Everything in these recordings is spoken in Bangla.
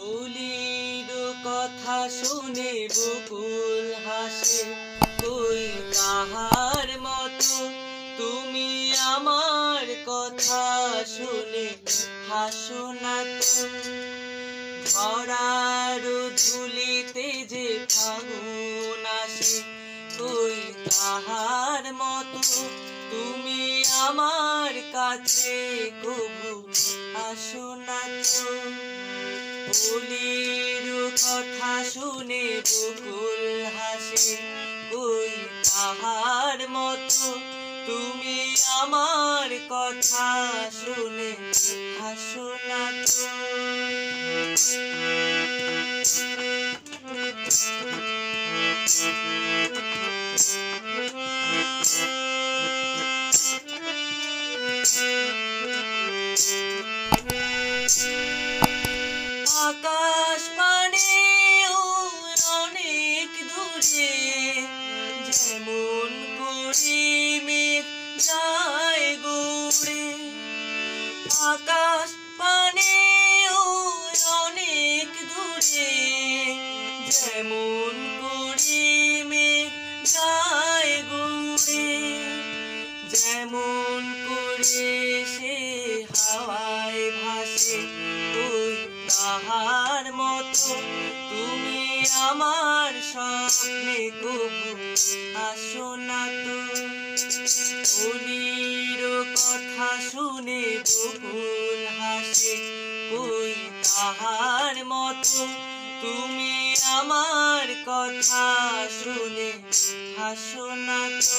বলির কথা শুনে বকুল হাসে কই কাহার মতো, তুমি আমার কথা শুনে হাসো না ধরার ধুলিতে যে ফাগুন আসে কই তাহার মতো, তুমি আমার কাছে কবু আসো না তো। বলির কথা শুনে বকুল হাসে, কই তাহার মতো? তুমি আমার কথা শুনে হাসো না তো। আকাশ আকাশ পানে অনেক দূরে, যেমন করে মেঘ যায় গড়ে যেমন করে সে হাওয়ায় ভাসে, ওই তাহার মতো। তুমি আমার স্বপ্নে কবু, আসো না তো অলির কথা শুনে বকুল হাসে ওই তাহার মতো? তুমি আমার কথা শুনে হাসো না তো?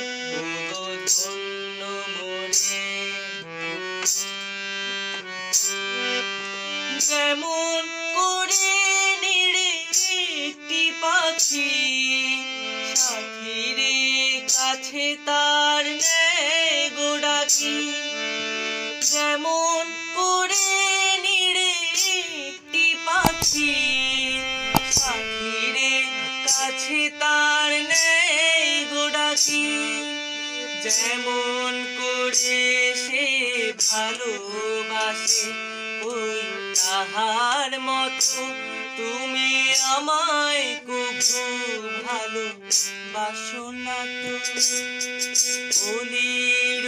যেমন করে নিড়ে একটি পাখি সাথীরে কাছে তার নেই গোড়াকি যেমন করে সে ভালোবাসে, ওই তাহার মতো তুমি আমায় কবু ভালো বাসো না তো অলির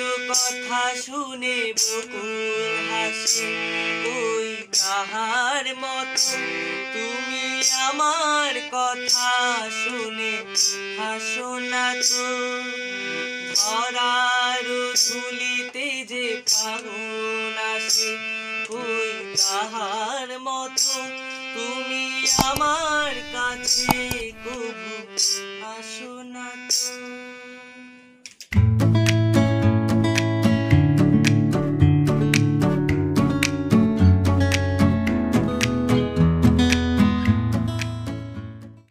কথা শুনে বকুল হাসে ওই তাহার মতো। তুমি আমার কথা শুনে হাসো না তো। ধরার ধুলিতে যে ফাগুন আসে ওই তাহার মতো। তুমি আমার কাছে কবু আসো না তো।